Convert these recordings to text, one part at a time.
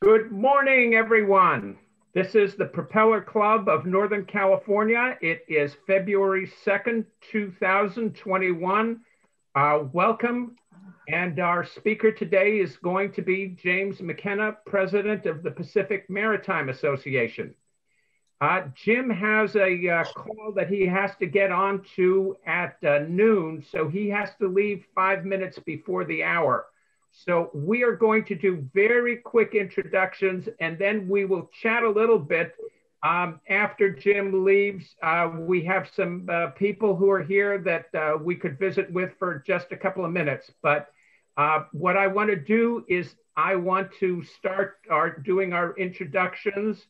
Good morning, everyone. This is the Propeller Club of Northern California. It is February 2nd, 2021. Uh, welcome. And our speaker today is going to be James McKenna, President of the Pacific Maritime Association. Uh, Jim has a uh, call that he has to get on to at uh, noon, so he has to leave five minutes before the hour. So we are going to do very quick introductions and then we will chat a little bit um, after Jim leaves. Uh, we have some uh, people who are here that uh, we could visit with for just a couple of minutes. But uh, what I want to do is I want to start our doing our introductions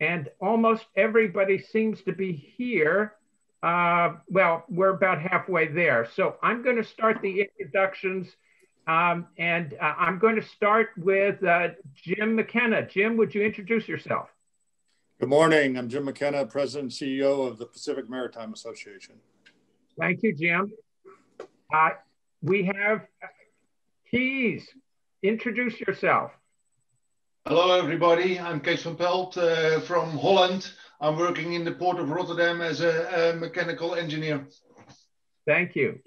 and almost everybody seems to be here. Uh, well, we're about halfway there. So I'm going to start the introductions um, and uh, I'm going to start with uh, Jim McKenna. Jim, would you introduce yourself? Good morning. I'm Jim McKenna, President and CEO of the Pacific Maritime Association. Thank you, Jim. Uh, we have Kees. Introduce yourself. Hello, everybody. I'm Kees van Pelt uh, from Holland. I'm working in the port of Rotterdam as a, a mechanical engineer. Thank you.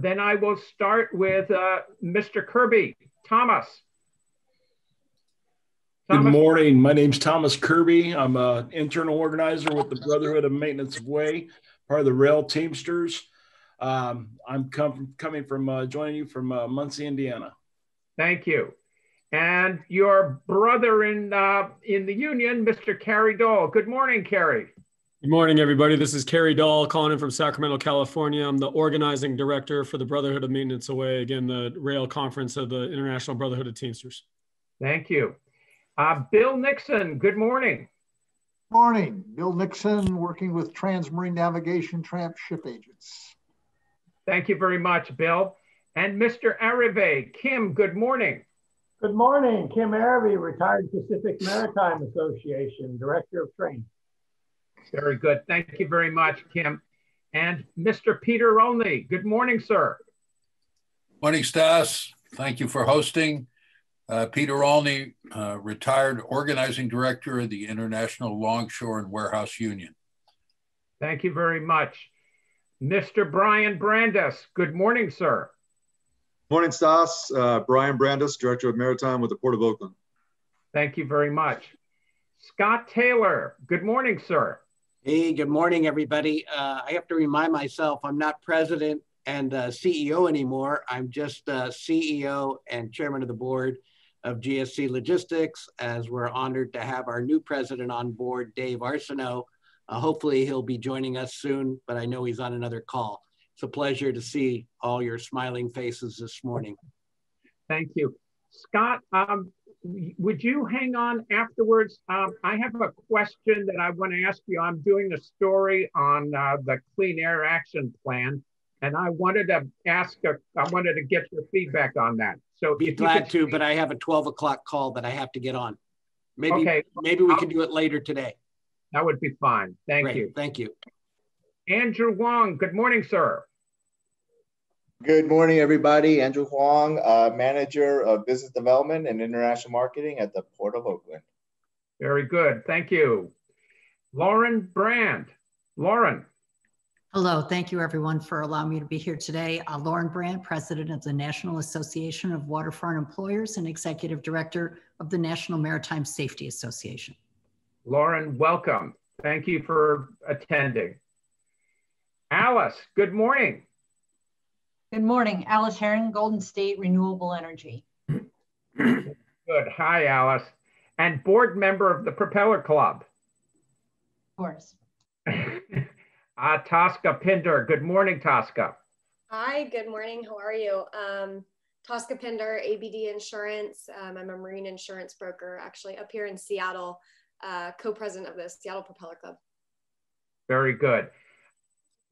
Then I will start with uh, Mr. Kirby. Thomas. Thomas. Good morning. My name's Thomas Kirby. I'm an internal organizer with the Brotherhood of Maintenance of Way, part of the Rail Teamsters. Um, I'm com coming from uh, joining you from uh, Muncie, Indiana. Thank you. And your brother in uh, in the union, Mr. Kerry Dole. Good morning, Kerry. Good morning, everybody. This is Kerry Dahl calling in from Sacramento, California. I'm the organizing director for the Brotherhood of Maintenance of Way, again, the rail conference of the International Brotherhood of Teamsters. Thank you. Uh, Bill Nixon, good morning. Morning. Bill Nixon, working with Transmarine Navigation Tramp Ship Agents. Thank you very much, Bill. And Mr. Arrive, Kim, good morning. Good morning. Kim Arrive, retired Pacific Maritime Association, Director of Training. Very good. Thank you very much, Kim. And Mr. Peter Olney. Good morning, sir. Morning, Stas. Thank you for hosting. Uh, Peter Olney, uh, retired organizing director of the International Longshore and Warehouse Union. Thank you very much. Mr. Brian Brandes, Good morning, sir. Morning, Stas. Uh, Brian Brandes, Director of Maritime with the Port of Oakland. Thank you very much. Scott Taylor. Good morning, sir. Hey, good morning, everybody. Uh, I have to remind myself I'm not president and uh, CEO anymore. I'm just uh, CEO and chairman of the board of GSC Logistics, as we're honored to have our new president on board, Dave Arsenault. Uh, hopefully, he'll be joining us soon, but I know he's on another call. It's a pleasure to see all your smiling faces this morning. Thank you. Scott, um, would you hang on afterwards? Um, I have a question that I want to ask you. I'm doing a story on uh, the Clean Air Action Plan, and I wanted to ask, a, I wanted to get your feedback on that. So be glad to, but I have a 12 o'clock call that I have to get on. Maybe, okay. maybe we I'll, can do it later today. That would be fine. Thank Great. you. Thank you. Andrew Wong, good morning, sir. Good morning, everybody. Andrew Huang, uh, Manager of Business Development and International Marketing at the Port of Oakland. Very good. Thank you. Lauren Brand. Lauren. Hello. Thank you, everyone, for allowing me to be here today. Uh, Lauren Brand, President of the National Association of Waterfront Employers and Executive Director of the National Maritime Safety Association. Lauren, welcome. Thank you for attending. Alice, good morning. Good morning, Alice Herring, Golden State Renewable Energy. Good. Hi, Alice. And board member of the Propeller Club. Of course. uh, Tosca Pinder. Good morning, Tosca. Hi, good morning. How are you? Um, Tosca Pinder, ABD Insurance. Um, I'm a marine insurance broker, actually up here in Seattle, uh, co-president of the Seattle Propeller Club. Very good.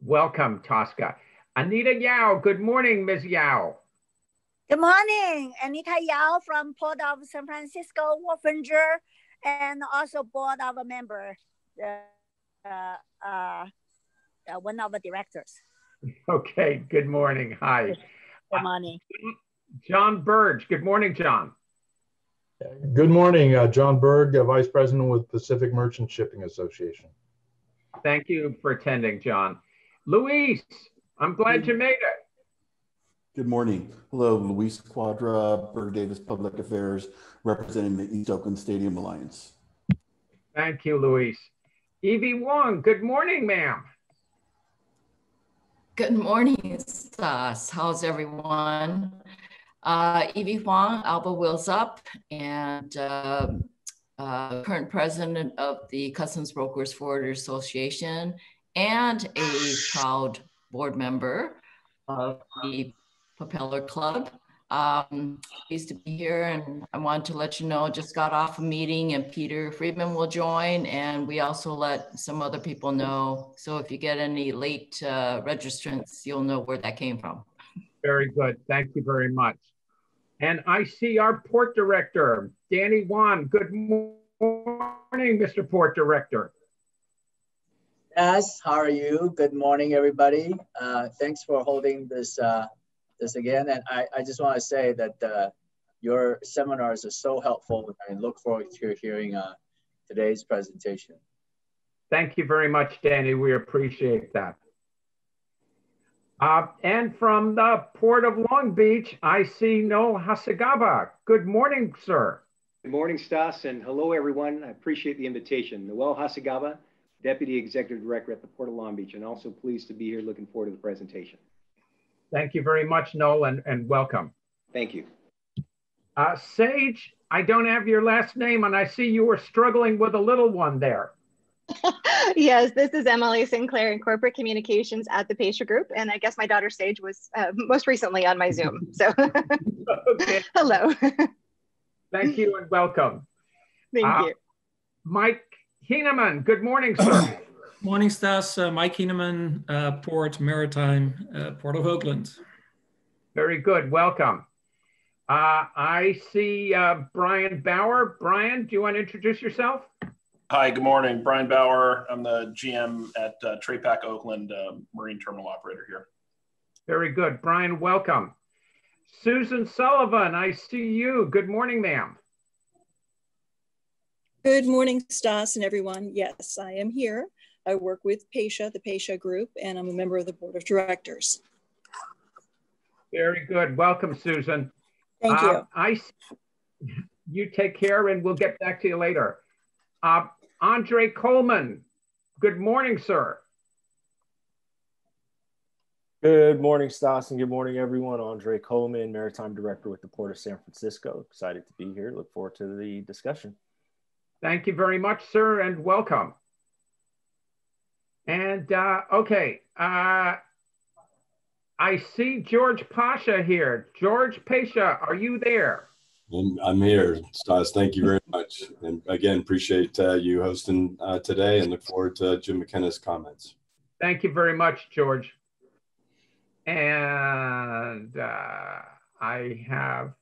Welcome, Tosca. Anita Yao. Good morning, Ms. Yao. Good morning, Anita Yao from Port of San Francisco, Wharfinger, and also board of a member, uh, uh, uh, one of the directors. Okay, good morning. Hi. Good morning. John Burge. Good morning, John. Good morning, uh, John Berg, uh, Vice President with Pacific Merchant Shipping Association. Thank you for attending, John. Luis, I'm glad you made it. Good morning. Hello, Luis Quadra, Berg Davis Public Affairs, representing the East Oakland Stadium Alliance. Thank you, Luis. Evie Wong, good morning, ma'am. Good morning, Stas. How's everyone? Uh, Evie Huang, Alba Wheels Up, and uh, uh, current president of the Customs Brokers Forwarders Association, and a proud board member of the Propeller Club. Um, pleased to be here, and I wanted to let you know just got off a meeting, and Peter Friedman will join, and we also let some other people know. So if you get any late uh, registrants, you'll know where that came from. Very good. Thank you very much. And I see our port director, Danny Wan. Good morning, Mr. Port Director. Yes, how are you? Good morning, everybody. Uh, thanks for holding this uh, this again. And I, I just want to say that uh, your seminars are so helpful. I look forward to hearing uh, today's presentation. Thank you very much, Danny. We appreciate that. Uh, and from the Port of Long Beach, I see Noel Hacegaba. Good morning, sir. Good morning, Stas, and hello, everyone. I appreciate the invitation. Noel Hacegaba, Deputy Executive Director at the Port of Long Beach, and also pleased to be here. Looking forward to the presentation. Thank you very much, Noel, and, and welcome. Thank you. Uh, Sage, I don't have your last name, and I see you were struggling with a little one there. yes, this is Emily Sinclair in corporate communications at the Pasha Group. And I guess my daughter Sage was uh, most recently on my Zoom. So hello. Thank you and welcome. Thank uh, you. Mike Heineman, good morning, sir. morning, Stas. Uh, Mike Heineman, uh, Port Maritime, uh, Port of Oakland. Very good. Welcome. Uh, I see Brian Bauer. Brian, do you want to introduce yourself? Hi, good morning. Brian Bauer. I'm the GM at uh, TraPac Oakland, uh, Marine Terminal Operator here. Very good. Brian, welcome. Susan Sullivan, I see you. Good morning, ma'am. Good morning, Stas and everyone. Yes, I am here. I work with Pasha, the Pasha Group, and I'm a member of the Board of Directors. Very good. Welcome, Susan. Thank you. Uh, I, you take care and we'll get back to you later. Uh, Andre Coleman. Good morning, sir. Good morning, Stas, and good morning, everyone. Andre Coleman, Maritime Director with the Port of San Francisco. Excited to be here. Look forward to the discussion. Thank you very much, sir, and welcome. And uh, okay, uh, I see George Pasha here. George Pasha, are you there? I'm, I'm here, Stas. Thank you very much. And again, appreciate uh, you hosting uh, today and look forward to Jim McKenna's comments. Thank you very much, George. And uh, I have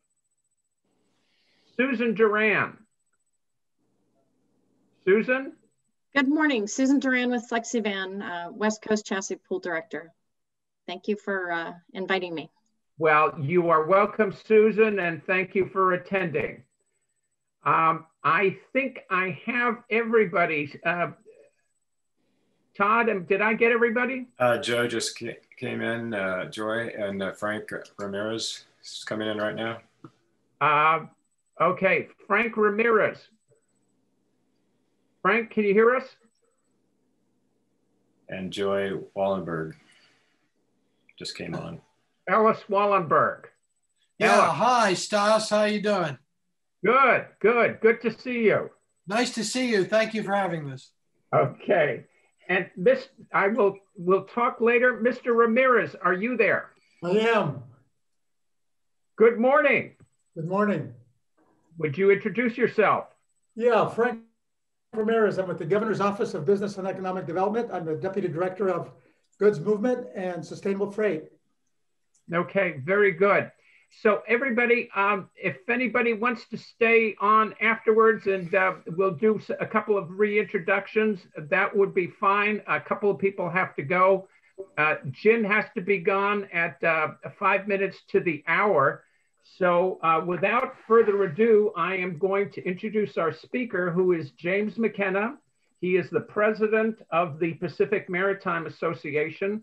Susan Duran. Susan? Good morning. Susan Duran with Flexivan, uh, West Coast Chassis Pool Director. Thank you for uh, inviting me. Well, you are welcome, Susan, and thank you for attending. Um, I think I have everybody. Uh, Todd, um, did I get everybody? Uh, Joe just came in, uh, Joy, and uh, Frank Ramirez is coming in right now. Uh, okay, Frank Ramirez. Frank, can you hear us? And Joy Wallenberg just came on. Ellis Wallenberg. Yeah, Ellis. hi, Stas. How you doing? Good, good. Good to see you. Nice to see you. Thank you for having us. Okay. And this, I will we'll talk later. Mr. Ramirez, are you there? I am. Good morning. Good morning. Would you introduce yourself? Yeah, Frank Ramirez. I'm with the Governor's Office of Business and Economic Development. I'm the Deputy Director of Goods Movement and Sustainable Freight. Okay, very good. So everybody, um, if anybody wants to stay on afterwards and uh, we'll do a couple of reintroductions, that would be fine. A couple of people have to go. Uh, Jim has to be gone at uh, five minutes to the hour. So uh, without further ado, I am going to introduce our speaker, who is James McKenna. He is the president of the Pacific Maritime Association,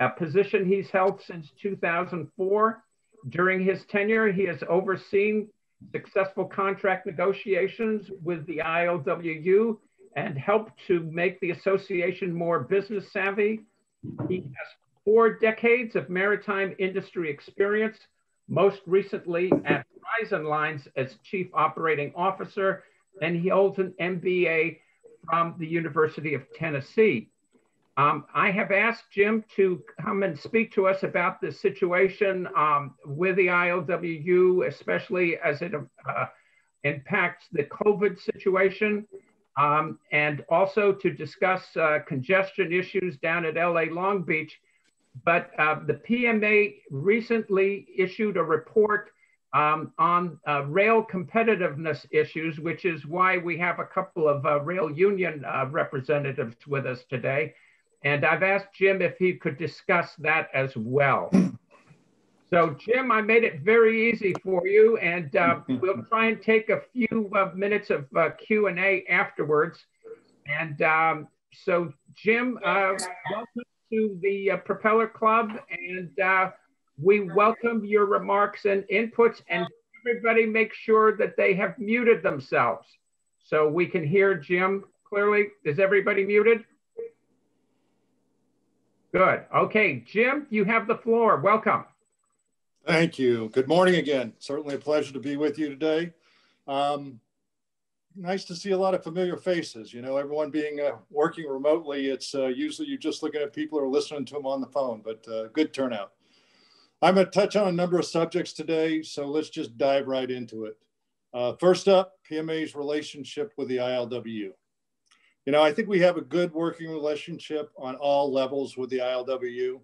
a position he's held since 2004. During his tenure, he has overseen successful contract negotiations with the ILWU and helped to make the association more business savvy. He has four decades of maritime industry experience, most recently at Horizon Lines as Chief Operating Officer, and he holds an MBA from the University of Tennessee. Um, I have asked Jim to come and speak to us about the situation um, with the ILWU, especially as it uh, impacts the COVID situation, um, and also to discuss uh, congestion issues down at LA Long Beach. But uh, the PMA recently issued a report um, on uh, rail competitiveness issues, which is why we have a couple of uh, rail union uh, representatives with us today. And I've asked Jim if he could discuss that as well. So Jim, I made it very easy for you and uh, we'll try and take a few uh, minutes of uh, Q&A afterwards. And um, so Jim, uh, welcome to the uh, Propeller Club and uh, we welcome your remarks and inputs and everybody make sure that they have muted themselves so we can hear Jim clearly. Is everybody muted? Good. Okay, Jim, you have the floor. Welcome. Thank you. Good morning again. Certainly a pleasure to be with you today. Um, nice to see a lot of familiar faces. You know, everyone being uh, working remotely, it's uh, usually you're just looking at people or listening to them on the phone, but uh, good turnout. I'm going to touch on a number of subjects today, so let's just dive right into it. Uh, first up, PMA's relationship with the ILWU. You know, I think we have a good working relationship on all levels with the ILWU.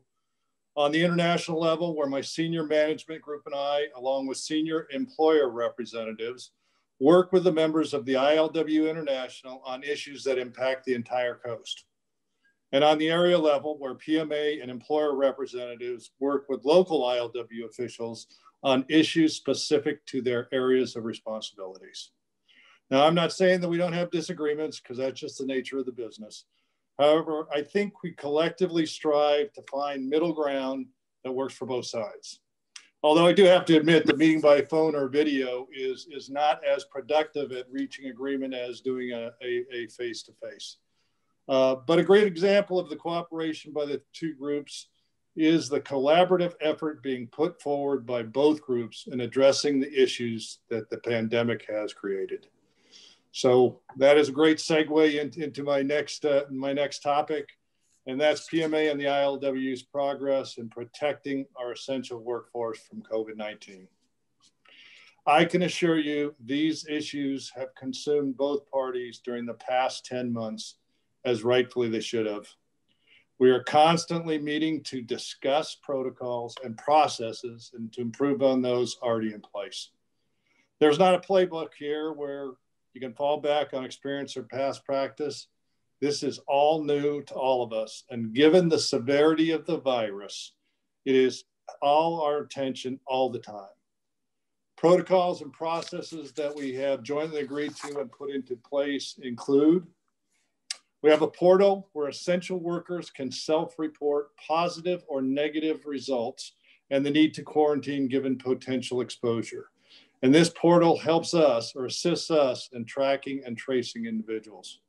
On the international level, where my senior management group and I, along with senior employer representatives, work with the members of the ILWU International on issues that impact the entire coast. And on the area level, where PMA and employer representatives work with local ILWU officials on issues specific to their areas of responsibilities. Now, I'm not saying that we don't have disagreements because that's just the nature of the business. However, I think we collectively strive to find middle ground that works for both sides. Although I do have to admit the meeting by phone or video is, is not as productive at reaching agreement as doing a, a, a face-to-face. Uh, but a great example of the cooperation by the two groups is the collaborative effort being put forward by both groups in addressing the issues that the pandemic has created. So that is a great segue into, into my next uh, my next topic, and that's PMA and the ILWU's progress in protecting our essential workforce from COVID-19. I can assure you these issues have consumed both parties during the past 10 months as rightfully they should have. We are constantly meeting to discuss protocols and processes and to improve on those already in place. There's not a playbook here where you can fall back on experience or past practice. This is all new to all of us. And given the severity of the virus, it is all our attention all the time. Protocols and processes that we have jointly agreed to and put into place include we have a portal where essential workers can self report positive or negative results and the need to quarantine given potential exposure. And this portal helps us or assists us in tracking and tracing individuals.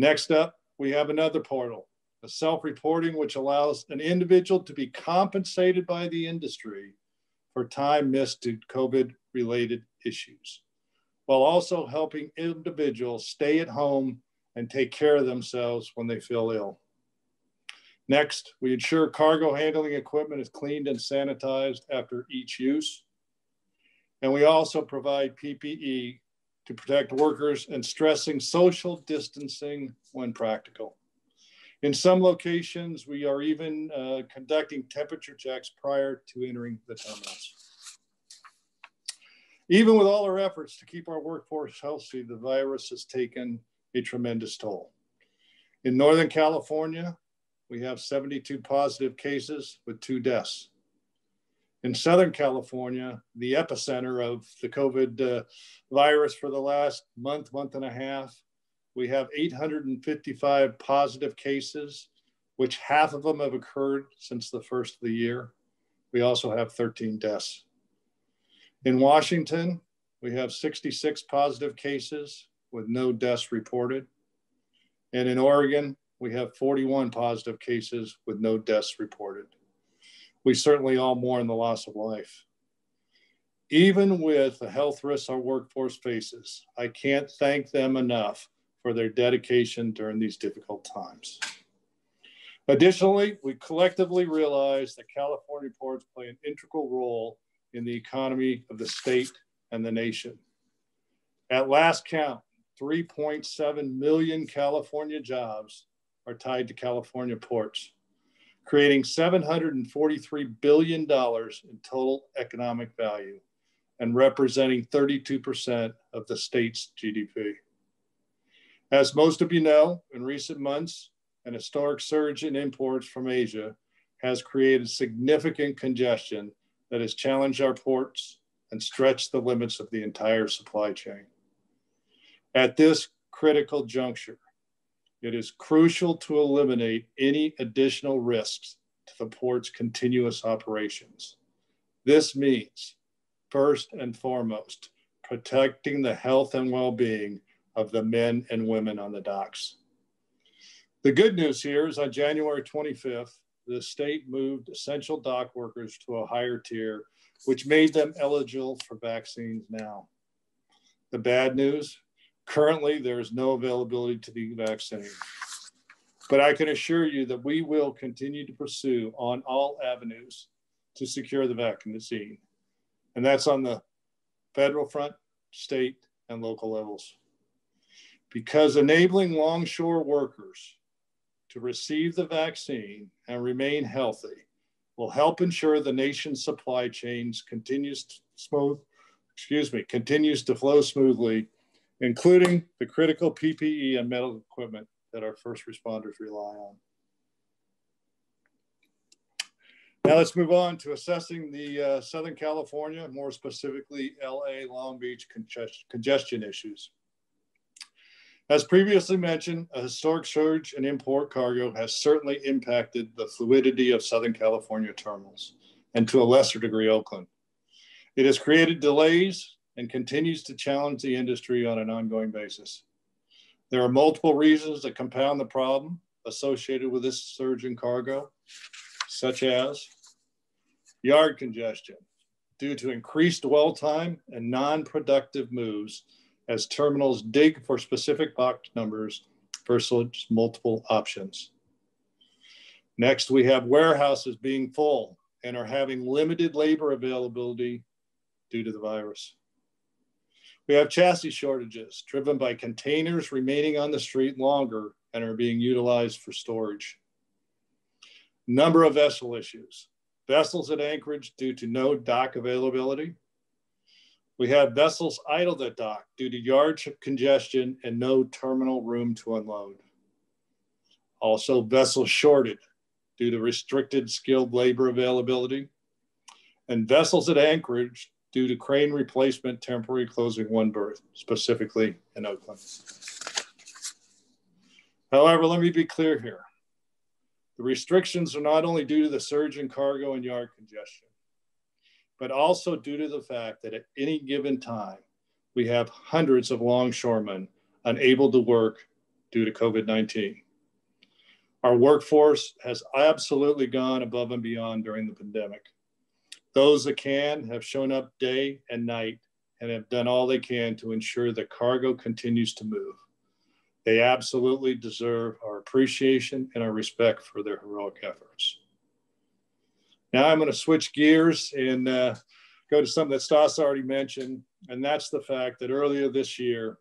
Next up, we have another portal, a self-reporting, which allows an individual to be compensated by the industry for time missed to COVID-related issues, while also helping individuals stay at home and take care of themselves when they feel ill. Next, we ensure cargo handling equipment is cleaned and sanitized after each use. And we also provide PPE to protect workers and stressing social distancing when practical. In some locations, we are even uh, conducting temperature checks prior to entering the terminals. Even with all our efforts to keep our workforce healthy, the virus has taken a tremendous toll. In Northern California, we have 72 positive cases with two deaths. In Southern California, the epicenter of the COVID uh, virus for the last month, month and a half, we have 855 positive cases, which half of them have occurred since the first of the year. We also have 13 deaths. In Washington, we have 66 positive cases with no deaths reported. And in Oregon, we have 41 positive cases with no deaths reported. We certainly all mourn the loss of life. Even with the health risks our workforce faces, I can't thank them enough for their dedication during these difficult times. Additionally, we collectively realize that California ports play an integral role in the economy of the state and the nation. At last count, 3.7 million California jobs are tied to California ports, creating $743 billion in total economic value and representing 32% of the state's GDP. As most of you know, in recent months, an historic surge in imports from Asia has created significant congestion that has challenged our ports and stretched the limits of the entire supply chain. At this critical juncture, it is crucial to eliminate any additional risks to the port's continuous operations. This means, first and foremost, protecting the health and well-being of the men and women on the docks. The good news here is on January 25th, the state moved essential dock workers to a higher tier, which made them eligible for vaccines now. The bad news currently, there is no availability to the vaccine. But I can assure you that we will continue to pursue on all avenues to secure the vaccine. And that's on the federal front, state, and local levels. Because enabling longshore workers to receive the vaccine and remain healthy will help ensure the nation's supply chains continues smooth, excuse me, continues to flow smoothly, including the critical PPE and medical equipment that our first responders rely on. Now let's move on to assessing the uh, Southern California, more specifically LA Long Beach congestion issues. As previously mentioned, a historic surge in import cargo has certainly impacted the fluidity of Southern California terminals, and to a lesser degree, Oakland. It has created delays and continues to challenge the industry on an ongoing basis. There are multiple reasons that compound the problem associated with this surge in cargo, such as yard congestion due to increased dwell time and non-productive moves as terminals dig for specific box numbers versus multiple options. Next, we have warehouses being full and are having limited labor availability due to the virus. We have chassis shortages driven by containers remaining on the street longer and are being utilized for storage. Number of vessel issues. Vessels at anchorage due to no dock availability, we have vessels idled at dock due to yard congestion and no terminal room to unload. Also, vessels shorted due to restricted skilled labor availability, and vessels at anchorage due to crane replacement temporary closing one berth, specifically in Oakland. However, let me be clear here. The restrictions are not only due to the surge in cargo and yard congestion but also due to the fact that at any given time, we have hundreds of longshoremen unable to work due to COVID 19. Our workforce has absolutely gone above and beyond during the pandemic. Those that can have shown up day and night and have done all they can to ensure that cargo continues to move. They absolutely deserve our appreciation and our respect for their heroic efforts. Now I'm going to switch gears and uh, go to something that Stas already mentioned, and that's the fact that earlier this year,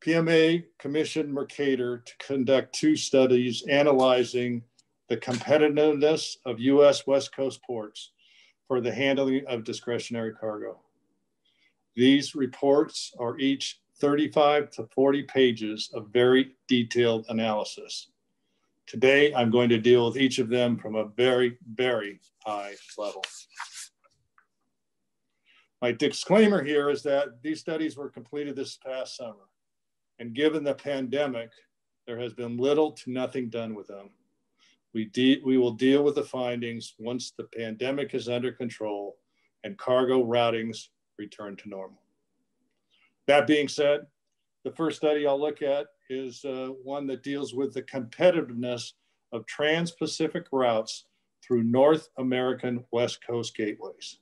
PMA commissioned Mercator to conduct two studies analyzing the competitiveness of US West Coast ports for the handling of discretionary cargo. These reports are each 35 to 40 pages of very detailed analysis Today, I'm going to deal with each of them from a very, very high level. My disclaimer here is that these studies were completed this past summer. And given the pandemic, there has been little to nothing done with them. We, we will deal with the findings once the pandemic is under control and cargo routings return to normal. That being said, the first study I'll look at is uh, one that deals with the competitiveness of trans-Pacific routes through North American West Coast gateways.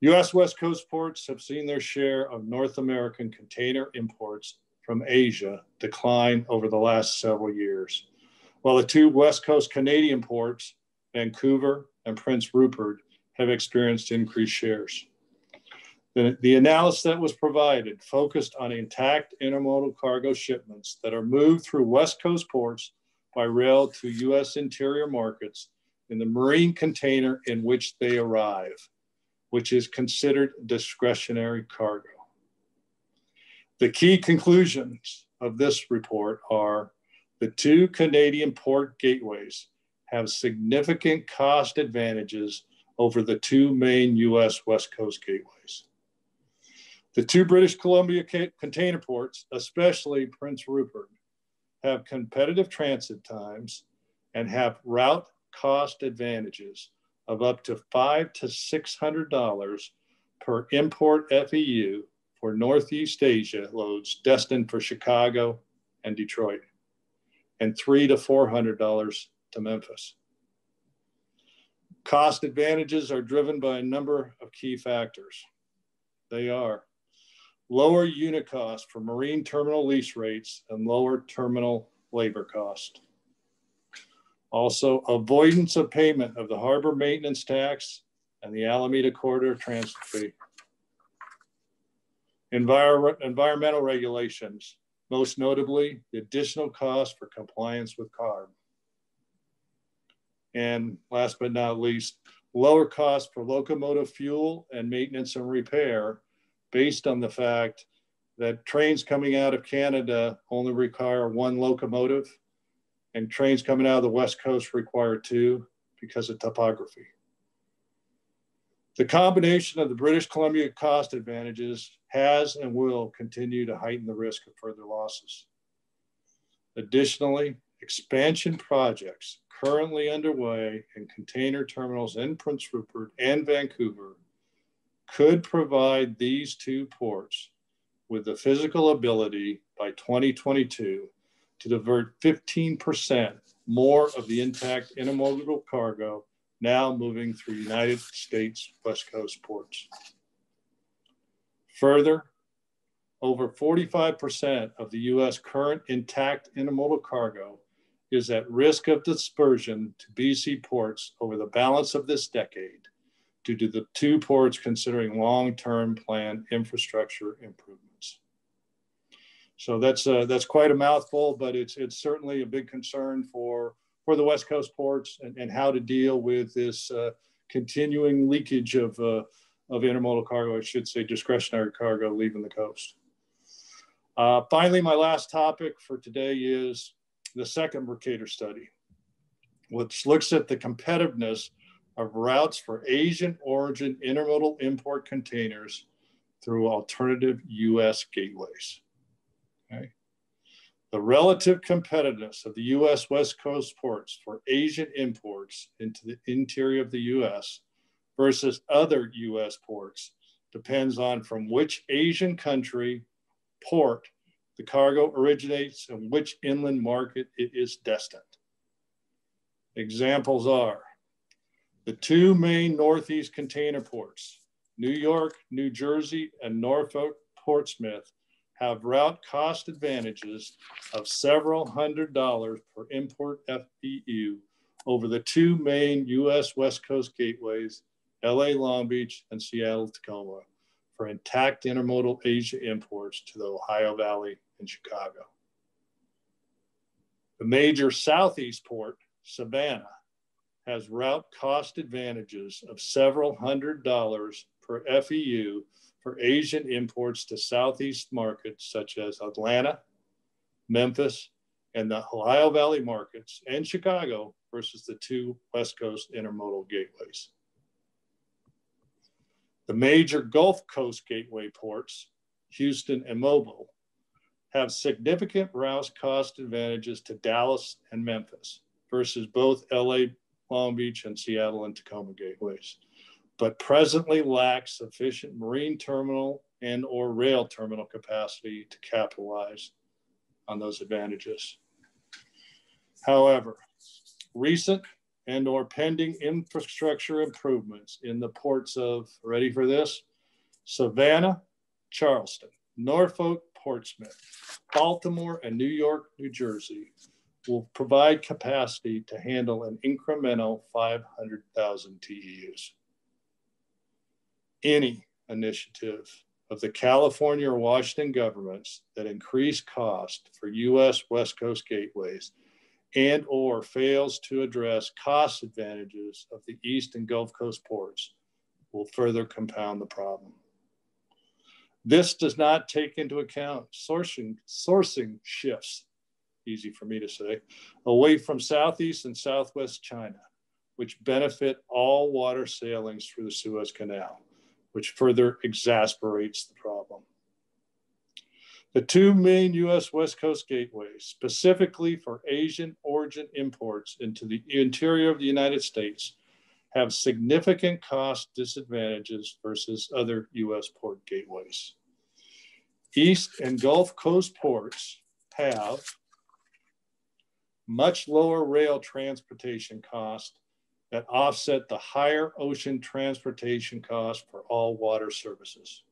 US West Coast ports have seen their share of North American container imports from Asia decline over the last several years, while the two West Coast Canadian ports, Vancouver and Prince Rupert, have experienced increased shares. The, the analysis that was provided focused on intact intermodal cargo shipments that are moved through West Coast ports by rail to US interior markets in the marine container in which they arrive which is considered discretionary cargo. The key conclusions of this report are the two Canadian port gateways have significant cost advantages over the two main US West Coast gateways. The two British Columbia container ports, especially Prince Rupert, have competitive transit times and have route cost advantages of up to five to six hundred dollars per import FEU for Northeast Asia loads destined for Chicago and Detroit, and three to four hundred dollars to Memphis. Cost advantages are driven by a number of key factors. They are lower unit cost for marine terminal lease rates and lower terminal labor cost. Also, avoidance of payment of the harbor maintenance tax and the Alameda Corridor transfer fee. Envir environmental regulations, most notably the additional cost for compliance with CARB. And last but not least, lower cost for locomotive fuel and maintenance and repair based on the fact that trains coming out of Canada only require one locomotive and trains coming out of the West Coast require two because of topography. The combination of the British Columbia cost advantages has and will continue to heighten the risk of further losses. Additionally, expansion projects currently underway in container terminals in Prince Rupert and Vancouver could provide these two ports with the physical ability by 2022 to divert 15% more of the intact intermodal cargo now moving through United States West Coast ports. Further, over 45% of the US current intact intermodal cargo is at risk of dispersion to BC ports over the balance of this decade due to the two ports considering long-term planned infrastructure improvements. So that's uh, that's quite a mouthful, but it's it's certainly a big concern for for the West Coast ports and, and how to deal with this uh, continuing leakage of uh, of intermodal cargo, I should say discretionary cargo leaving the coast. Uh, finally, my last topic for today is the second Mercator study, which looks at the competitiveness of routes for Asian origin intermodal import containers through alternative US gateways. Okay. The relative competitiveness of the US West Coast ports for Asian imports into the interior of the US versus other US ports depends on from which Asian country port the cargo originates and which inland market it is destined. Examples are the two main Northeast container ports, New York, New Jersey, and Norfolk Portsmouth have route cost advantages of several hundred dollars per import FEU over the two main US West Coast gateways, LA Long Beach and Seattle Tacoma, for intact intermodal Asia imports to the Ohio Valley and Chicago. The major Southeast port, Savannah, has route cost advantages of several hundred dollars per FEU for Asian imports to Southeast markets such as Atlanta, Memphis, and the Ohio Valley markets and Chicago versus the two West Coast intermodal gateways. The major Gulf Coast gateway ports, Houston and Mobile, have significant route cost advantages to Dallas and Memphis versus both LA, Long Beach, and Seattle and Tacoma gateways, but presently lack sufficient marine terminal and or rail terminal capacity to capitalize on those advantages. However, recent and or pending infrastructure improvements in the ports of, ready for this? Savannah, Charleston, Norfolk, Portsmouth, Baltimore, and New York, New Jersey will provide capacity to handle an incremental 500,000 TEUs. Any initiative of the California or Washington governments that increase cost for US West Coast gateways and or fails to address cost advantages of the East and Gulf Coast ports will further compound the problem. This does not take into account sourcing, sourcing shifts, easy for me to say, away from Southeast and Southwest China, which benefit all water sailings through the Suez Canal, which further exasperates the problem. The two main US West Coast gateways, specifically for Asian origin imports into the interior of the United States, have significant cost disadvantages versus other US port gateways. East and Gulf Coast ports have much lower rail transportation cost that offset the higher ocean transportation costs for all water services.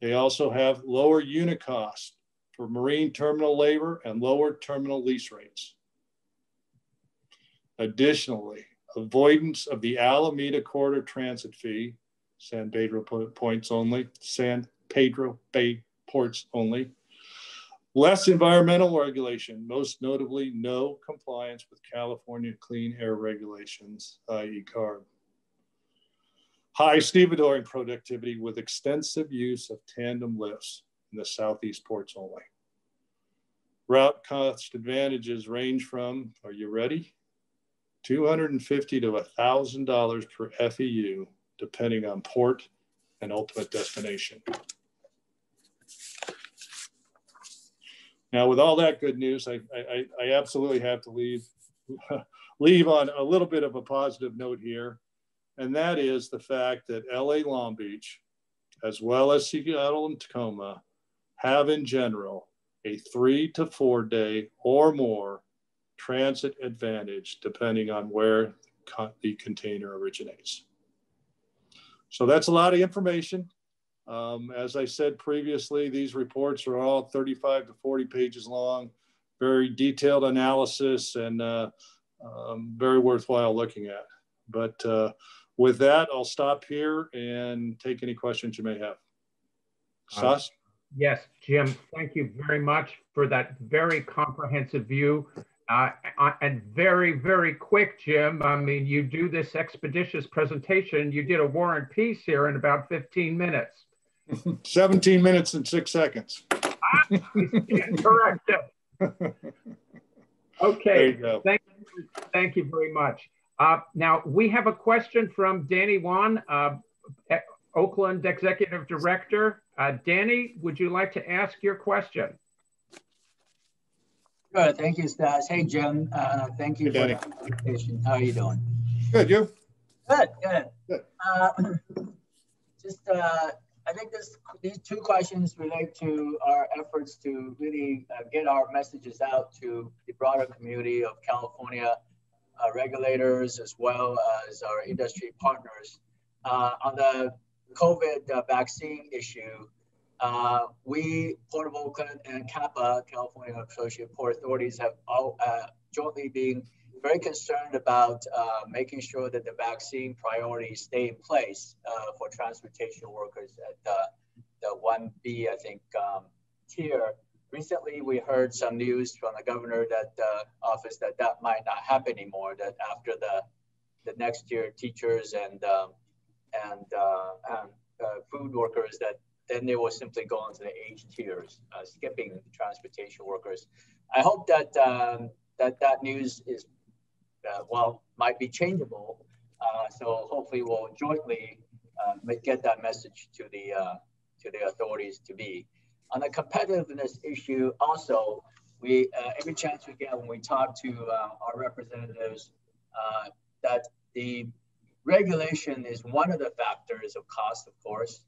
They also have lower unit costs for marine terminal labor and lower terminal lease rates. Additionally, avoidance of the Alameda Corridor Transit Fee, San Pedro points only, San Pedro Bay ports only, less environmental regulation, most notably no compliance with California clean air regulations, i.e. CARB high stevedoring productivity with extensive use of tandem lifts in the southeast ports only. Route cost advantages range from, are you ready? 250 to $1,000 per FEU, depending on port and ultimate destination. Now, with all that good news, I, I, I absolutely have to leave, leave on a little bit of a positive note here and that is the fact that LA Long Beach, as well as Seattle and Tacoma, have in general a three to four day or more transit advantage depending on where the container originates. So that's a lot of information. Um, as I said previously, these reports are all 35 to 40 pages long, very detailed analysis and uh, um, very worthwhile looking at. But uh, with that, I'll stop here and take any questions you may have. Uh, yes, Jim, thank you very much for that very comprehensive view. Uh, uh and very, very quick, Jim. I mean, you do this expeditious presentation. You did a war and peace here in about 15 minutes. 17 minutes and six seconds. Correct. okay. Thank you, thank you very much. Uh, now, we have a question from Danny Wan, uh, Oakland Executive Director. Uh, Danny, would you like to ask your question? Good, thank you, Stas. Hey, Jim, uh, thank you hey, for the invitation. How are you doing? Good, you? Good, good. good. Uh, just, uh, I think this, these two questions relate to our efforts to really get our messages out to the broader community of California uh, regulators as well as our industry partners. Uh, on the COVID uh, vaccine issue, uh, we, Port of Oakland and CAPA, California Associated Port Authorities, have all uh, jointly been very concerned about uh, making sure that the vaccine priorities stay in place for transportation workers at the the 1B, I think, um, tier recently we heard some news from the governor that uh, office that that might not happen anymore. That after the the next year, teachers and um, and, uh, and uh, food workers that then they will simply go into the H tiers, uh, skipping transportation workers. I hope that um, that that news is uh, well might be changeable. Uh, so hopefully we'll jointly uh, get that message to the uh, to the authorities to be. On the competitiveness issue, also we uh, every chance we get when we talk to uh, our representatives that the regulation is one of the factors of cost, of course,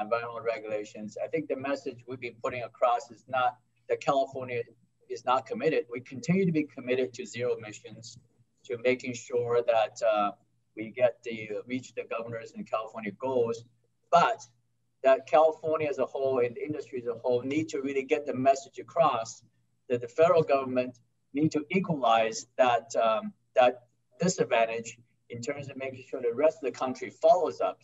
environmental regulations. I think the message we've been putting across is not that California is not committed. We continue to be committed to zero emissions, to making sure that uh, we get the reach the governors and California goals, but that California as a whole and the industry as a whole need to really get the message across that the federal government need to equalize that um, that disadvantage in terms of making sure the rest of the country follows up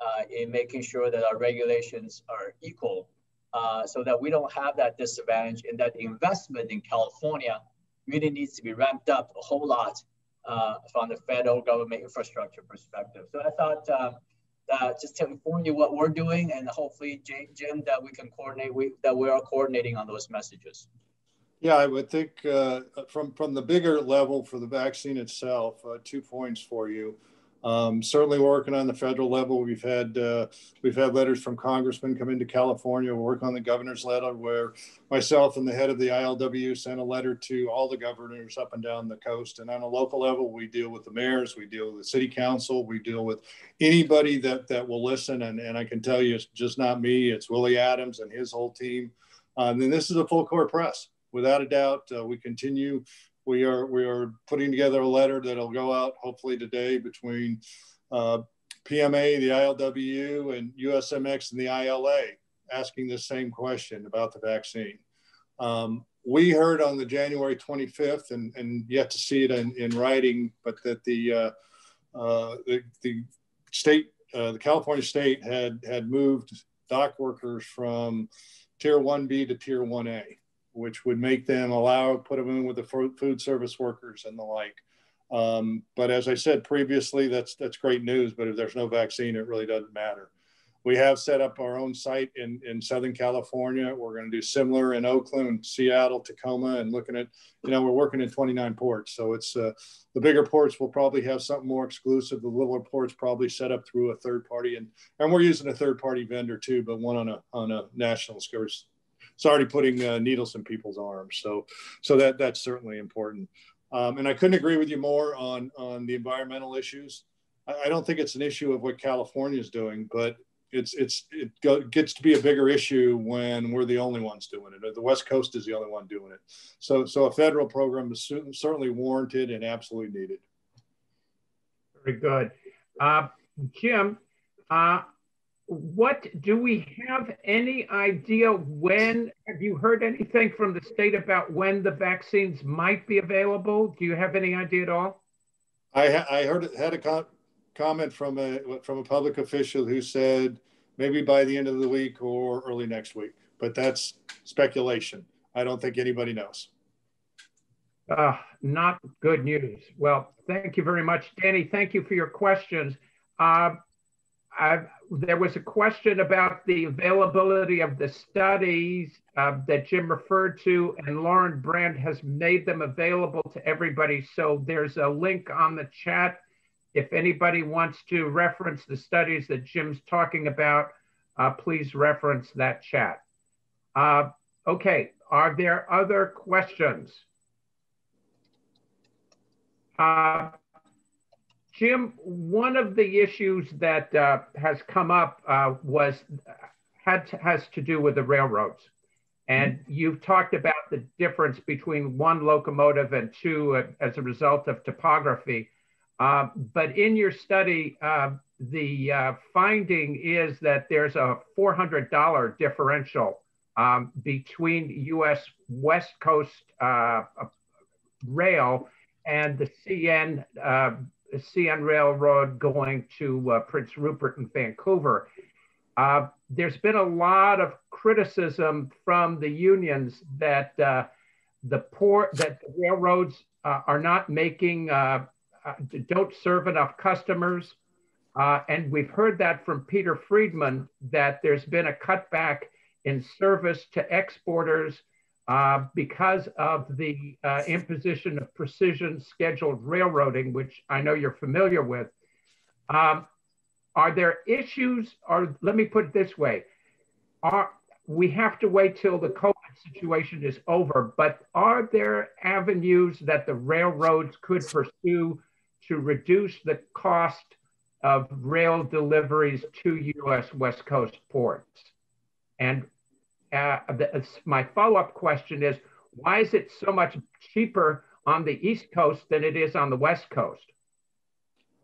uh, in making sure that our regulations are equal uh, so that we don't have that disadvantage and that the investment in California really needs to be ramped up a whole lot uh, from the federal government infrastructure perspective. So I thought um, uh, just to inform you what we're doing and hopefully Jim that we can coordinate, we, that we are coordinating on those messages. Yeah, I would think uh, from, from the bigger level for the vaccine itself, uh, two points for you. Um, certainly working on the federal level. We've had uh, we've had letters from congressmen come into California. we work on the governor's letter where myself and the head of the ILW sent a letter to all the governors up and down the coast. And on a local level, we deal with the mayors, we deal with the city council, we deal with anybody that that will listen. And, and I can tell you, it's just not me. It's Willie Adams and his whole team. Um, and this is a full court press without a doubt. Uh, we continue we are we are putting together a letter that'll go out hopefully today between uh, PMA, the ILWU, and USMX and the ILA, asking the same question about the vaccine. Um, we heard on the January 25th, and, and yet to see it in, in writing, but that the uh, uh, the, the state, uh, the California state had had moved dock workers from tier 1B to tier 1A which would make them allow put them in with the food service workers and the like. Um, but as I said previously, that's that's great news. But if there's no vaccine, it really doesn't matter. We have set up our own site in, in Southern California. We're going to do similar in Oakland, Seattle, Tacoma, and looking at, you know, we're working in 29 ports. So it's uh, the bigger ports will probably have something more exclusive. The littler ports probably set up through a third party, and and we're using a third party vendor too, but one on a on a national scale it's already putting uh, needles in people's arms. So, so that that's certainly important. Um, and I couldn't agree with you more on on the environmental issues. I, I don't think it's an issue of what California is doing, but it's it's it go, gets to be a bigger issue when we're the only ones doing it. The West Coast is the only one doing it. So so a federal program is certainly warranted and absolutely needed. Very good, uh. Uh, what do we have any idea when? Have you heard anything from the state about when the vaccines might be available? Do you have any idea at all? I, I heard had a com- comment from a from a public official who said maybe by the end of the week or early next week but that's speculation. I don't think anybody knows. Uh, not good news. Well thank you very much danny. Thank you for your questions. Uh, I've, there was a question about the availability of the studies uh, that Jim referred to, and Lauren Brand has made them available to everybody. So there's a link on the chat. If anybody wants to reference the studies that Jim's talking about, uh, please reference that chat. Uh, okay, are there other questions? Uh, Jim, one of the issues that uh, has come up uh, was had to, has to do with the railroads, and mm-hmm. you've talked about the difference between one locomotive and two uh, as a result of topography. Uh, but in your study, uh, the uh, finding is that there's a $400 differential um, between U.S. West Coast rail and the CN CN Railroad going to uh, Prince Rupert and Vancouver. Uh, there's been a lot of criticism from the unions that uh, the port that the railroads uh, are not making uh, uh, don't serve enough customers, and we've heard that from Peter Friedmann that there's been a cutback in service to exporters uh, because of the uh, imposition of precision scheduled railroading, which I know you're familiar with. Um, are there issues, or let me put it this way, are, we have to wait till the COVID situation is over, but are there avenues that the railroads could pursue to reduce the cost of rail deliveries to U.S. West Coast ports? And uh, the, my follow-up question is, why is it so much cheaper on the East Coast than it is on the West Coast?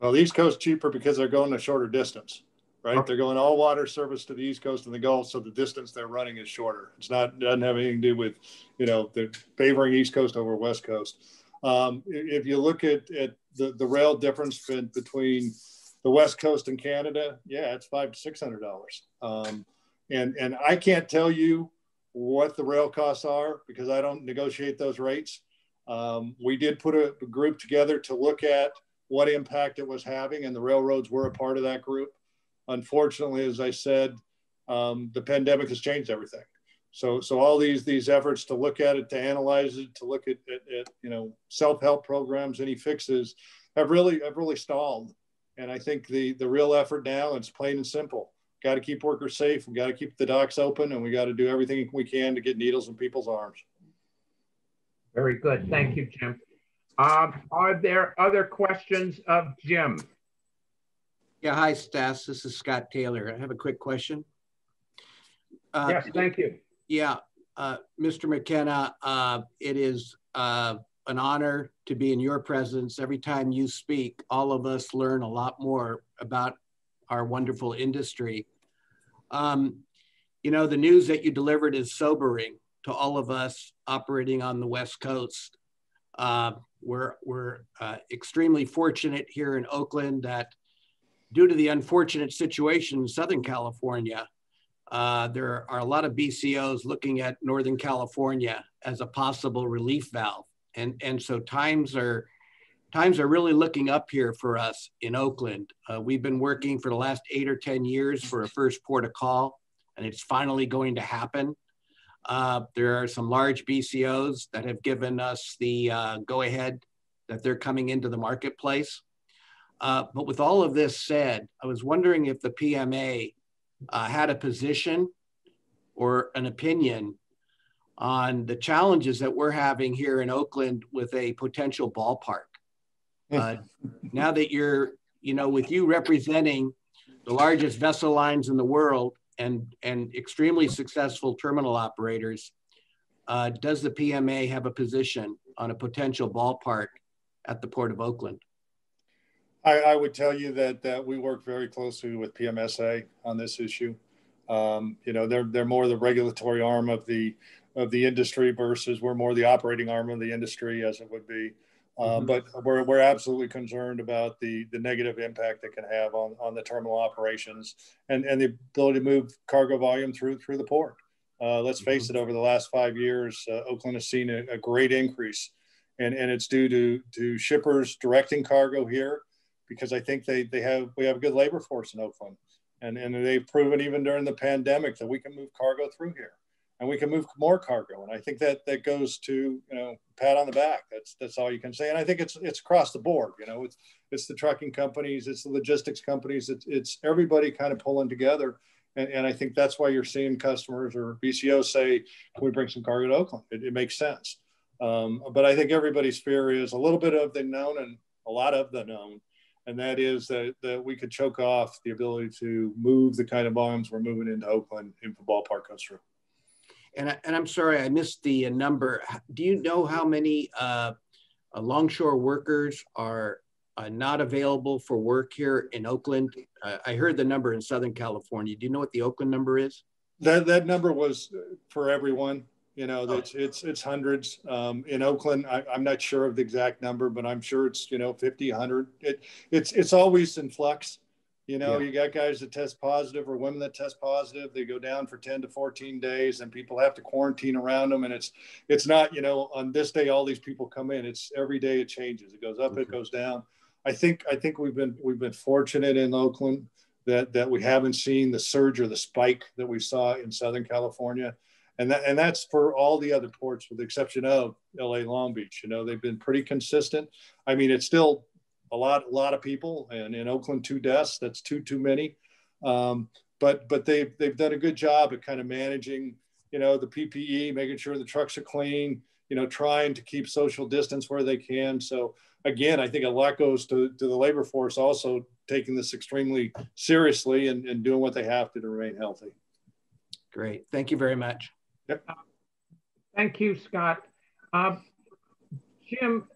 Well, the East Coast cheaper because they're going a shorter distance, right? Okay. They're going all water service to the East Coast and the Gulf, so the distance they're running is shorter. It's not doesn't have anything to do with, you know, the favoring East Coast over West Coast. Um, if you look at, at the, the rail difference between the West Coast and Canada, yeah, it's five to six hundred dollars. Um, and and I can't tell you what the rail costs are because I don't negotiate those rates. Um, we did put a, group together to look at what impact it was having, and the railroads were a part of that group. Unfortunately, as I said, um, the pandemic has changed everything. So, so all these these efforts to look at it, to analyze it, to look at, at, at you know self help programs, any fixes, have really have really stalled. And I think the the real effort now, it's plain and simple got to keep workers safe. We got to keep the docks open, and we got to do everything we can to get needles in people's arms. Very good. Thank you, Jim. Um, are there other questions of Jim? Yeah, hi, Stas. This is Scott Taylor. I have a quick question. Uh, yes, thank you. Yeah, uh, Mr. McKenna, uh, it is uh, an honor to be in your presence. Every time you speak, all of us learn a lot more about our wonderful industry. Um, you know, the news that you delivered is sobering to all of us operating on the West Coast. Uh, we're we're uh, extremely fortunate here in Oakland that due to the unfortunate situation in Southern California, uh, there are a lot of BCOs looking at Northern California as a possible relief valve. And, and so times are times are really looking up here for us in Oakland. Uh, we've been working for the last eight or 10 years for a first port of call, and it's finally going to happen. Uh, there are some large BCOs that have given us the uh, go ahead that they're coming into the marketplace. Uh, but with all of this said, I was wondering if the PMA uh, had a position or an opinion on the challenges that we're having here in Oakland with a potential ballpark. Uh, now that you're, you know, with you representing the largest vessel lines in the world and, and extremely successful terminal operators, uh, does the PMA have a position on a potential ballpark at the Port of Oakland? I, I would tell you that, that we work very closely with PMSA on this issue. Um, you know, they're, they're more the regulatory arm of the, of the industry versus we're more the operating arm of the industry as it would be. Uh, mm-hmm. But we're, we're absolutely concerned about the, the negative impact it can have on, on the terminal operations and, and the ability to move cargo volume through through the port. Uh, let's face mm-hmm. it, over the last five years, uh, Oakland has seen a, a, great increase, and, and it's due to, to shippers directing cargo here because I think they, they have we have a good labor force in Oakland, and, and they've proven even during the pandemic that we can move cargo through here and we can move more cargo. And I think that that goes to you know pat on the back. That's that's all you can say. And I think it's it's across the board. You know, it's it's the trucking companies, it's the logistics companies, it's it's everybody kind of pulling together. And, and I think that's why you're seeing customers or BCOs say, "Can we bring some cargo to Oakland?" It, it makes sense. Um, but I think everybody's fear is a little bit of the known and a lot of the known and that is that, that we could choke off the ability to move the kind of volumes we're moving into Oakland if the ballpark goes through. And, I, and I'm sorry, I missed the uh, number. Do you know how many uh, uh, longshore workers are uh, not available for work here in Oakland? I heard the number in Southern California. Do you know what the Oakland number is? That that number was for everyone. You know, oh. it's it's it's hundreds. Um, in Oakland, I, am not sure of the exact number, but I'm sure it's you know 50, 100. It it's it's always in flux. You know, yeah. you got guys that test positive or women that test positive. They go down for 10 to 14 days and people have to quarantine around them. And it's, it's not, you know, on this day, all these people come in, it's every day it changes. It goes up, it goes down. I think, I think we've been, we've been fortunate in Oakland that, that we haven't seen the surge or the spike that we saw in Southern California. And that and that's for all the other ports, with the exception of LA Long Beach. You know, they've been pretty consistent. I mean, it's still a lot, a lot of people, and in Oakland, two deaths. That's too too many. Um, but but they've they've done a good job at kind of managing, you know, the PPE, making sure the trucks are clean, you know, trying to keep social distance where they can. So again, I think a lot goes to, to the labor force also taking this extremely seriously and, and doing what they have to to remain healthy. Great. Thank you very much. Yep. Thank you, Scott. Uh, Jim,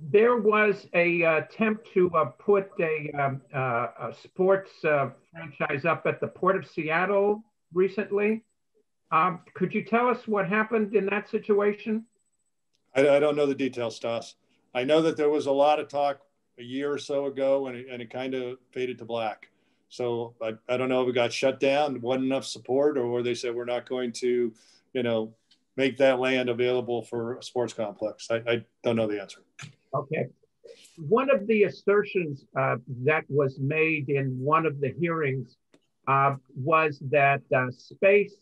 there was a uh, attempt to uh, put a, um, uh, a sports uh, franchise up at the Port of Seattle recently. Um, could you tell us what happened in that situation? I, I, don't know the details, Stas. I know that there was a lot of talk a year or so ago and it, and it kind of faded to black. So I, I don't know if it got shut down, wasn't enough support, or they said we're not going to, you know, make that land available for a sports complex. I, I don't know the answer. Okay. One of the assertions uh, that was made in one of the hearings uh, was that uh, space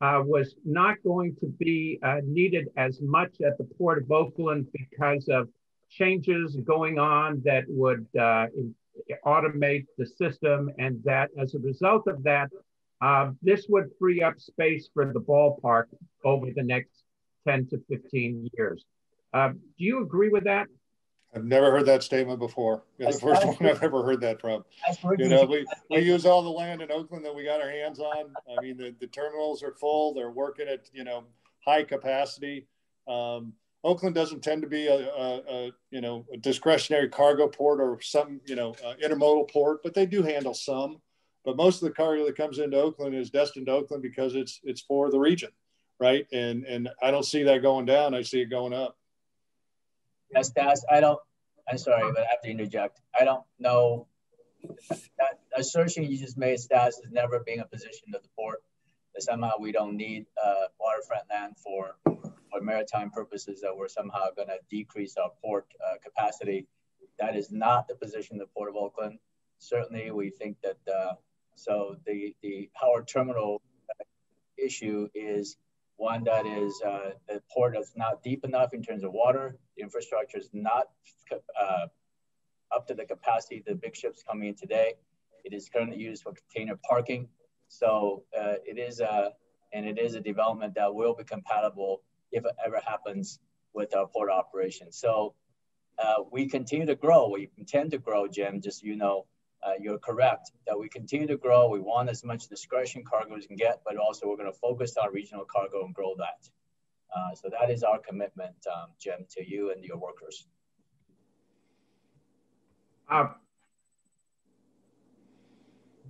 uh, was not going to be uh, needed as much at the Port of Oakland because of changes going on that would uh, automate the system, and that as a result of that, this would free up space for the ballpark over the next 10 to 15 years. do you agree with that? I've never heard that statement before. You're the first one I've ever heard that from. You know, we, we use all the land in Oakland that we got our hands on. I mean, the, the terminals are full. They're working at, you know, high capacity. Um, Oakland doesn't tend to be a, a, a, you know, a discretionary cargo port or some, you know, uh, intermodal port, but they do handle some. But most of the cargo that comes into Oakland is destined to Oakland because it's it's for the region, right? And and I don't see that going down. I see it going up. Yes, Stas, I don't, I'm sorry, but I have to interject. I don't know. That assertion you just made, Stas, has never been a position of the port that somehow we don't need uh, waterfront land for, for maritime purposes, that we're somehow going to decrease our port uh, capacity. That is not the position of the Port of Oakland. Certainly, we think that, uh, so the, the Howard Terminal issue is one that is uh, the port is not deep enough in terms of water. The infrastructure is not uh, up to the capacity the big ships coming in today. It is currently used for container parking. So uh, it is a, and it is a development that will be compatible if it ever happens with our port operation. So uh, we continue to grow. We intend to grow, Jim, just you know, uh, you're correct that we continue to grow. We want as much discretion cargo as we can get, but also we're going to focus on regional cargo and grow that. Uh, so that is our commitment, um, Jim, to you and your workers. Uh,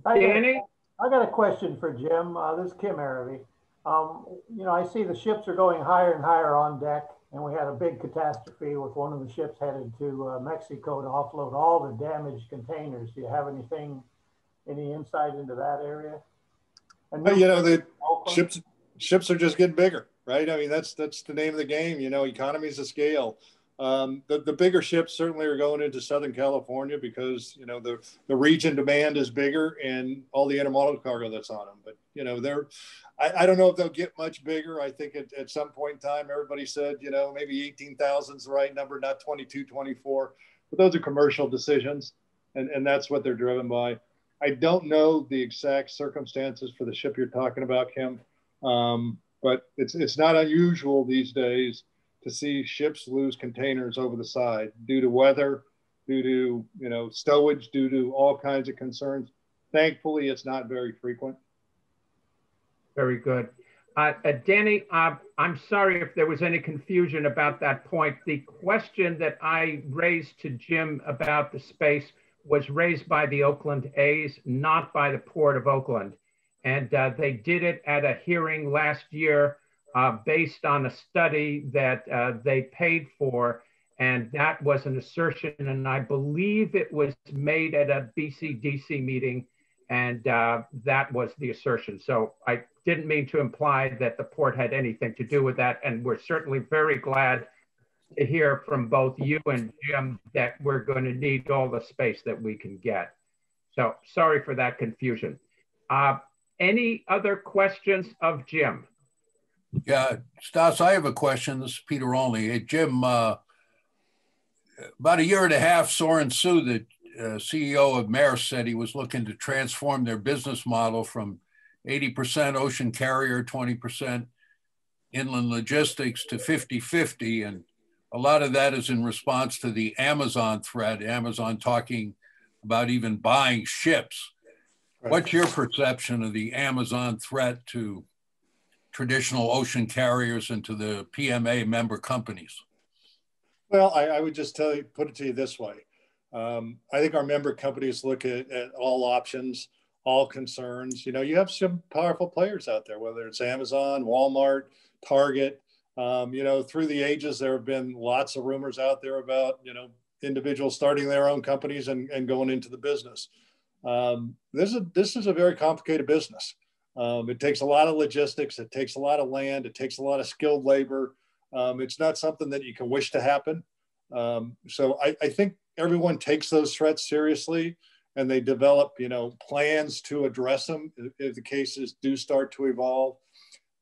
Danny? I got a question for Jim. Uh, this is Kim Araby. Um, you know, I see the ships are going higher and higher on deck and we had a big catastrophe with one of the ships headed to uh, Mexico to offload all the damaged containers. Do you have anything, any insight into that area? And you know, the ships ships are just getting bigger, right? I mean, that's that's the name of the game. You know, economies of scale. Um, the, the bigger ships certainly are going into Southern California because you know the the region demand is bigger and all the intermodal cargo that's on them. But you know they're I, I don't know if they'll get much bigger. I think at, at some point in time, everybody said you know maybe 18,000 is the right number, not 22, 24. But those are commercial decisions, and and that's what they're driven by. I don't know the exact circumstances for the ship you're talking about, Kim, um, but it's it's not unusual these days to see ships lose containers over the side due to weather, due to you know stowage, due to all kinds of concerns. Thankfully, it's not very frequent. Very good. Uh, uh, Danny, uh, I'm sorry if there was any confusion about that point. The question that I raised to Jim about the space was raised by the Oakland A's, not by the Port of Oakland. And uh, they did it at a hearing last year uh, based on a study that uh, they paid for. And that was an assertion, and I believe it was made at a BCDC meeting, and uh, that was the assertion. So I didn't mean to imply that the port had anything to do with that, and we're certainly very glad to hear from both you and Jim that we're going to need all the space that we can get. So sorry for that confusion. Uh, any other questions of Jim? Yeah, Stas, I have a question. This is Peter Only. Hey, Jim, uh, about a year and a half, Soren Skou, the uh, CEO of Maersk, said he was looking to transform their business model from 80% ocean carrier, 20% inland logistics to 50 50. And a lot of that is in response to the Amazon threat, Amazon talking about even buying ships. Right. What's your perception of the Amazon threat to traditional ocean carriers and to the PMA member companies? Well, I, I would just tell you, put it to you this way. Um, I think our member companies look at, at all options, all concerns. You know, you have some powerful players out there, whether it's Amazon, Walmart, Target. Um, you know, through the ages, there have been lots of rumors out there about, you know, individuals starting their own companies and, and going into the business. Um, this is this is a very complicated business. Um, it takes a lot of logistics. It takes a lot of land. It takes a lot of skilled labor. Um, it's not something that you can wish to happen. Um, so I, I, think everyone takes those threats seriously, and they develop, you know, plans to address them if the cases do start to evolve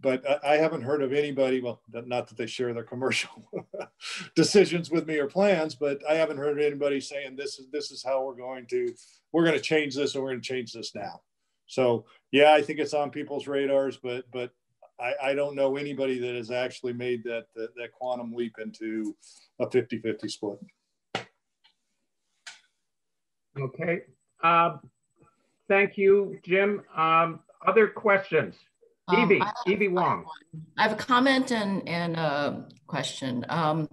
but I haven't heard of anybody, well, not that they share their commercial decisions with me or plans, but I haven't heard anybody saying this is this is how we're going to we're going to change this and we're going to change this now. So yeah, I think it's on people's radars, but but I, I don't know anybody that has actually made that that, that quantum leap into a 50-50 split. Okay. Uh, thank you, Jim. Um, other questions? Evie, um, Evie Wong. I have a comment and, and a question. Um,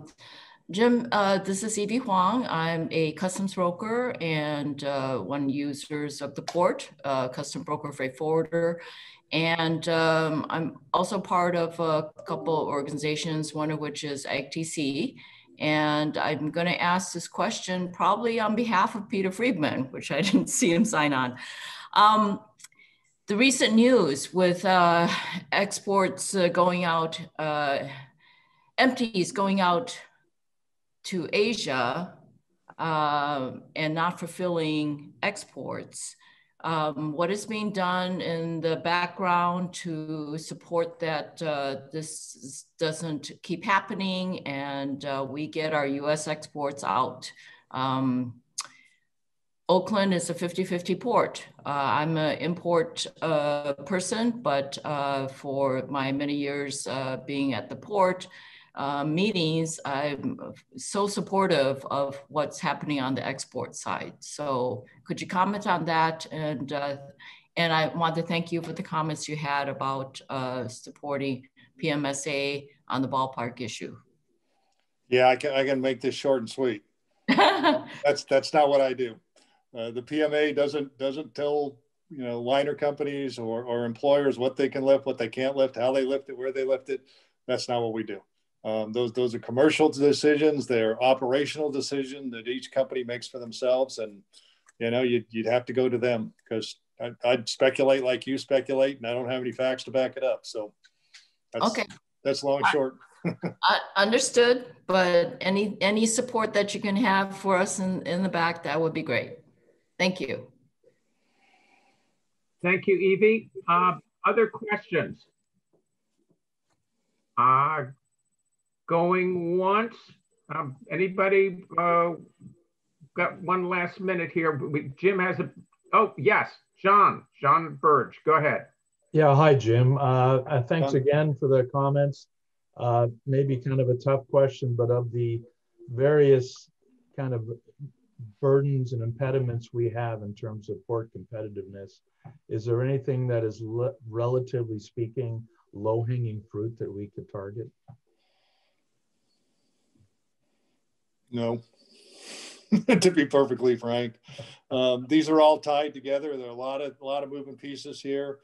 Jim, uh, this is Evie Huang. I'm a customs broker and uh, one users of the port, uh, custom broker freight forwarder. And um, I'm also part of a couple organizations, one of which is AgTC. And I'm going to ask this question probably on behalf of Peter Friedmann, which I didn't see him sign on. Um, the recent news with uh, exports uh, going out, uh, empties going out to Asia uh, and not fulfilling exports. Um, what is being done in the background to support that uh, this doesn't keep happening and uh, we get our US exports out? Um, Oakland is a 50-50 port. Uh, I'm an import uh, person, but uh, for my many years uh, being at the port uh, meetings, I'm so supportive of what's happening on the export side. So could you comment on that? And, uh, and I want to thank you for the comments you had about supporting PMSA on the ballpark issue. Yeah, I can, I can make this short and sweet. that's, that's not what I do. Uh, the PMA doesn't doesn't tell you know liner companies or, or employers what they can lift, what they can't lift, how they lift it, where they lift it. That's not what we do. Um, those those are commercial decisions. They're operational decisions that each company makes for themselves, and you know you'd, you'd have to go to them because I'd speculate like you speculate, and I don't have any facts to back it up. So that's, okay, that's long and short. I understood, but any any support that you can have for us in in the back, that would be great. Thank you. Thank you, Evie. Uh, other questions? Uh, going once. Um, anybody uh, got one last minute here? We, Jim has a, oh, yes, John, John Burge, go ahead. Yeah, hi, Jim. Uh, uh thanks again for the comments. Uh, maybe kind of a tough question, but of the various kind of burdens and impediments we have in terms of port competitiveness, is there anything that is relatively speaking low hanging fruit that we could target? No, to be perfectly frank. Um, these are all tied together. There are a lot of a lot of moving pieces here.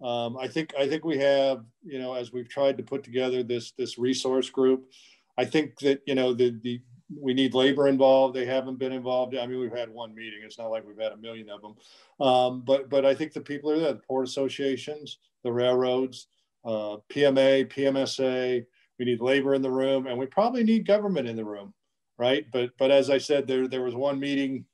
Um, I think I think we have, you know, as we've tried to put together this this resource group, I think that you know the the we need labor involved. They haven't been involved. I mean, we've had one meeting. It's not like we've had a million of them. Um, but but I think the people are there. The port associations, the railroads, uh, PMA, PMSA. We need labor in the room, and we probably need government in the room, right? But but as I said, there there was one meeting.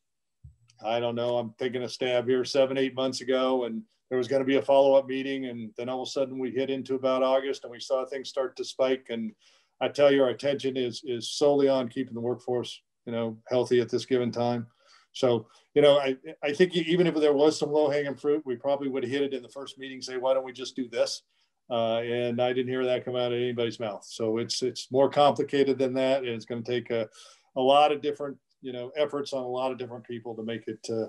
I don't know. I'm taking a stab here seven eight months ago, and there was going to be a follow-up meeting and then all of a sudden we hit into about August and we saw things start to spike and I tell you our attention is is solely on keeping the workforce you know healthy at this given time so you know I, I think even if there was some low-hanging fruit we probably would have hit it in the first meeting say why don't we just do this uh, and I didn't hear that come out of anybody's mouth so it's it's more complicated than that and it's going to take a, a lot of different you know efforts on a lot of different people to make it uh,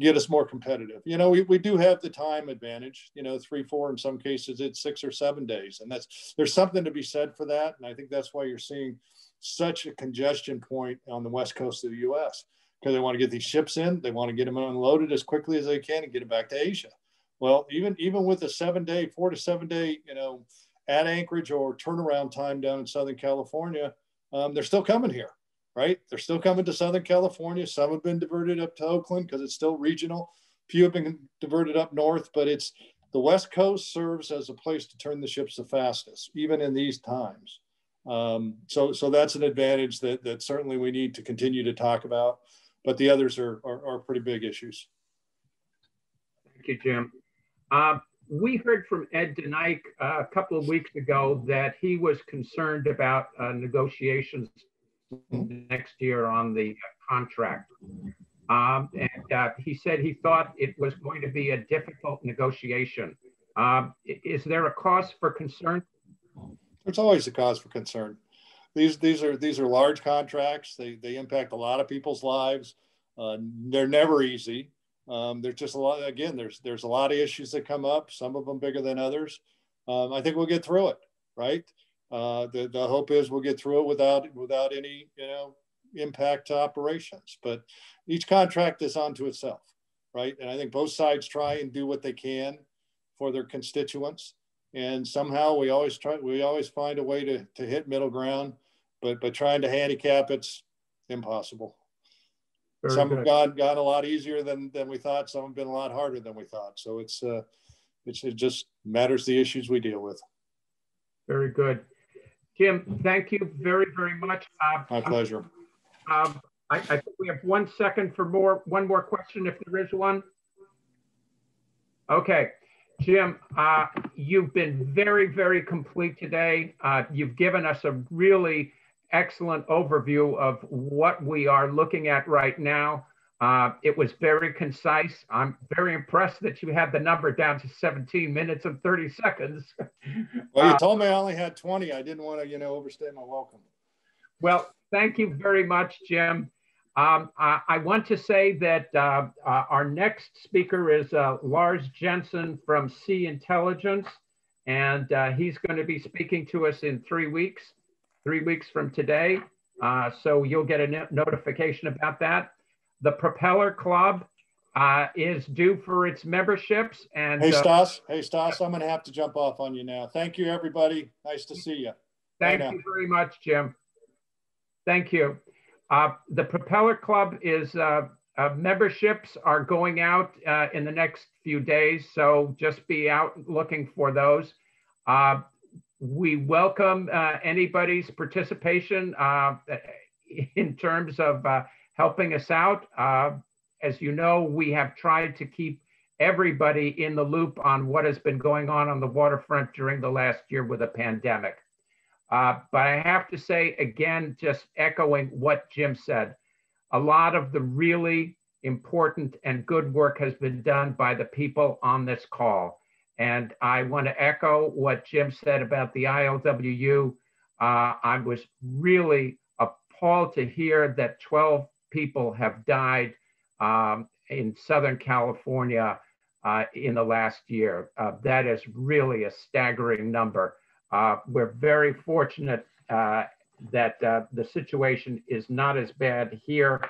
get us more competitive. You know, we, we do have the time advantage, you know, three, four, in some cases it's six or seven days. And that's, there's something to be said for that. And I think that's why you're seeing such a congestion point on the West coast of the US because they want to get these ships in, they want to get them unloaded as quickly as they can and get them back to Asia. Well, even, even with a seven day, four to seven day, you know, at Anchorage or turnaround time down in Southern California, um, they're still coming here right? They're still coming to Southern California. Some have been diverted up to Oakland because it's still regional. Few have been diverted up north, but it's the West Coast serves as a place to turn the ships the fastest, even in these times. Um, so, so that's an advantage that, that certainly we need to continue to talk about, but the others are, are, are pretty big issues. Thank you, Jim. Uh, we heard from Ed DeNike uh, a couple of weeks ago that he was concerned about uh, negotiations next year on the contract. Um, and uh, he said he thought it was going to be a difficult negotiation. Um, is there a cause for concern? There's always a cause for concern. These these are these are large contracts. They they impact a lot of people's lives. Uh, they're never easy. Um, there's just a lot. Again, there's there's a lot of issues that come up. Some of them bigger than others. Um, I think we'll get through it, right? Uh, the, the hope is we'll get through it without without any you know impact to operations. But each contract is onto itself, right? And I think both sides try and do what they can for their constituents. And somehow we always try we always find a way to, to hit middle ground, but but trying to handicap it's impossible. Very some good. have gone gone a lot easier than than we thought. Some have been a lot harder than we thought. So it's uh, it's it just matters the issues we deal with. Very good. Jim, thank you very, very much. Uh, My pleasure. Um, I, I, think we have one second for more, one more question if there is one. Okay, Jim, uh, you've been very, very complete today. Uh, you've given us a really excellent overview of what we are looking at right now. Uh, it was very concise. I'm very impressed that you had the number down to 17 minutes and 30 seconds. well, you uh, told me I only had 20. I didn't want to, you know, overstay my welcome. Well, thank you very much, Jim. Um, I, I, want to say that uh, uh our next speaker is uh, Lars Jensen from Sea Intelligence, and uh, he's going to be speaking to us in three weeks, three weeks from today. so you'll get a no notification about that the Propeller Club uh, is due for its memberships. And hey, uh, Stas. Hey, Stas. I'm going to have to jump off on you now. Thank you, everybody. Nice to see you. Thank Bye you now. very much, Jim. Thank you. Uh, the Propeller Club is uh, uh, memberships are going out uh, in the next few days, so just be out looking for those. we welcome anybody's participation in terms of helping us out. Uh, as you know, we have tried to keep everybody in the loop on what has been going on on the waterfront during the last year with a pandemic. Uh, but I have to say, again, just echoing what Jim said, a lot of the really important and good work has been done by the people on this call. And I want to echo what Jim said about the ILWU. Uh, I was really appalled to hear that 12 people have died um, in Southern California uh, in the last year. Uh, that is really a staggering number. Uh, we're very fortunate uh, that uh, the situation is not as bad here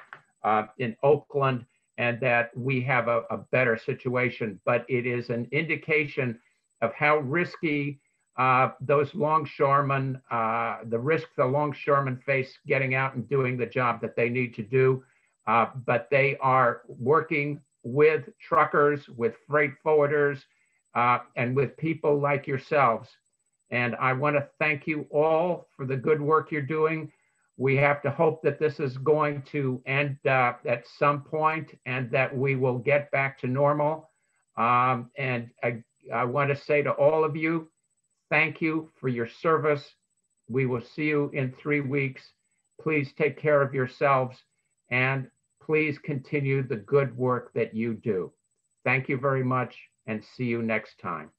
uh, in Oakland and that we have a, a, better situation, but it is an indication of how risky uh, those longshoremen, uh, the risk the longshoremen face getting out and doing the job that they need to do. Uh, but they are working with truckers, with freight forwarders, uh, and with people like yourselves. And I want to thank you all for the good work you're doing. We have to hope that this is going to end uh, at some point and that we will get back to normal. Um, and I, I want to say to all of you, thank you for your service. We will see you in three weeks. Please take care of yourselves and please continue the good work that you do. Thank you very much and see you next time.